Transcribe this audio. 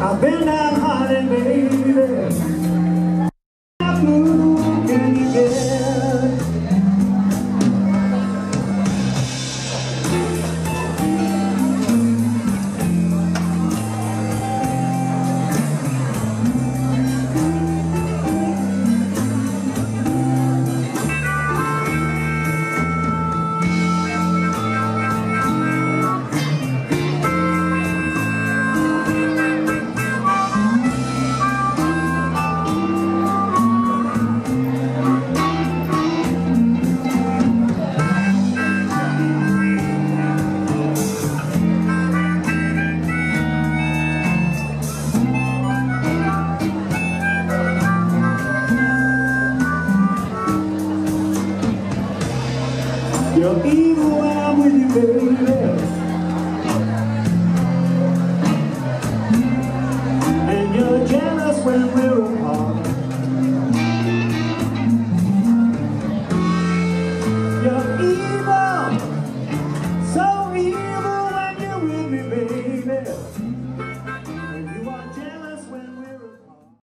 I've been down hearted, baby. You're evil when I'm with you, baby. And you're jealous when we're apart. You're evil, so evil.